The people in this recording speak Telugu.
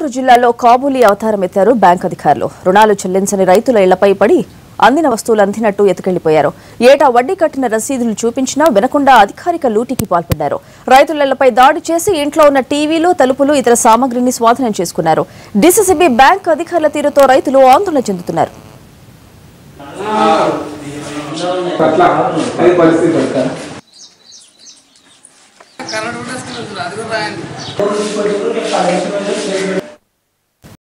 పాలమూరు జిల్లాలో కాబూలీ అవతారం ఎత్తారు బ్యాంక్ అధికారులు. రుణాలు చెల్లించని రైతుల ఇళ్ళపై పడి అందిన వస్తువులు అందినట్టు ఎత్తుకెళ్ళిపోయారు. ఏటా వడ్డీ కట్టిన రసీదులు చూపించినా వినకుండా అధికారిక లూటీకి పాల్పడ్డారు. రైతులపై దాడి చేసి ఇంట్లో ఉన్న టీవీలు తలుపులు ఇతర సామగ్రిని స్వాధీనం చేసుకున్నారు. డిసిసిబి బ్యాంక్ అధికారుల తీరుతో రైతులు ఆందోళన చెందుతున్నారు. అది కరెంట్ అది కూడా రాయండి.